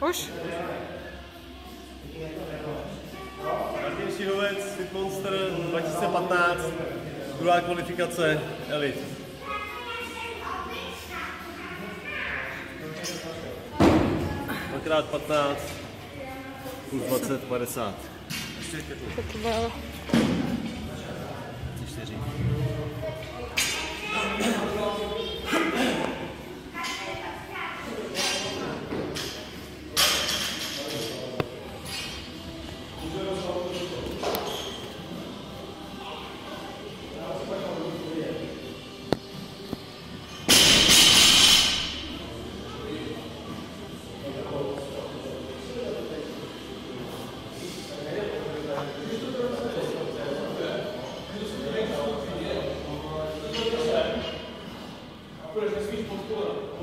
Už? Martin Šihovec, Fit Monster 2015, druhá kvalifikace Elite. Dvakrát 15, plus 20, 50. Takové. 4.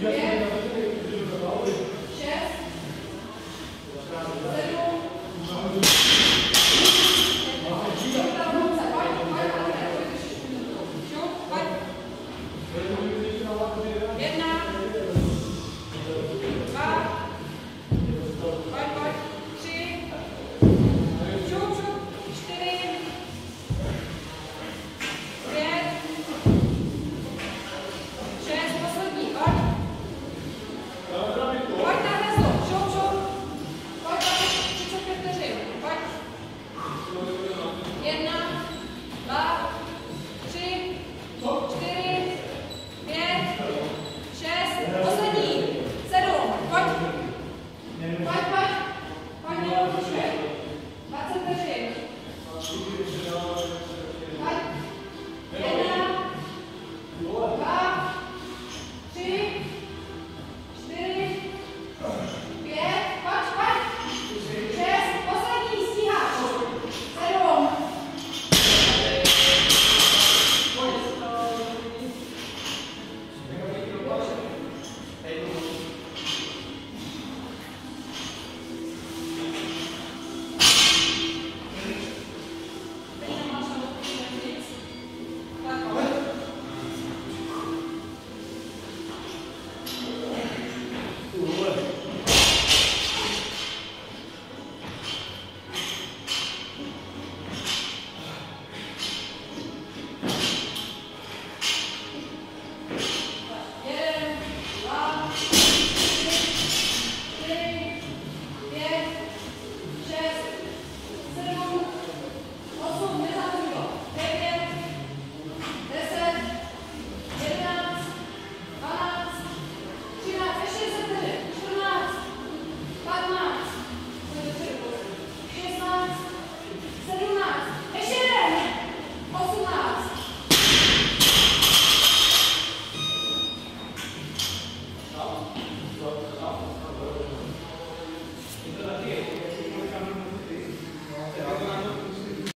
Yeah.